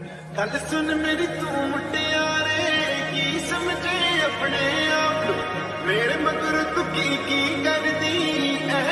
ਗੱਲ ਸੁਣ ਮੇਰੀ ਤੂੰ ਮੁਟਿਆਰੇ ਕੀ ਸਮਝੇ ਆਪਣੇ ਆਪ ਨੂੰ ਮੇਰੇ ਮਗਰ ਤੂੰ ਕੀ ਕੀ ਕਰਦੀ ਇਹ